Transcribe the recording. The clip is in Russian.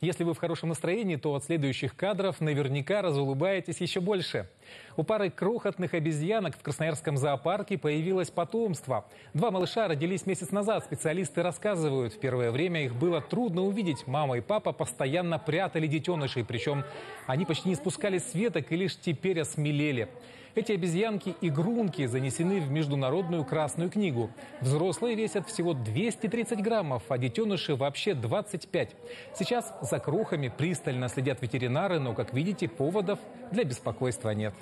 Если вы в хорошем настроении, то от следующих кадров наверняка разулыбаетесь еще больше. У пары крохотных обезьянок в Красноярском зоопарке появилось потомство. Два малыша родились месяц назад. Специалисты рассказывают, в первое время их было трудно увидеть. Мама и папа постоянно прятали детенышей, причем они почти не спускали светок и лишь теперь осмелели. Эти обезьянки-игрунки занесены в Международную Красную книгу. Взрослые весят всего 230 граммов, а детеныши вообще 25. Сейчас за крохами пристально следят ветеринары, но, как видите, поводов для беспокойства нет.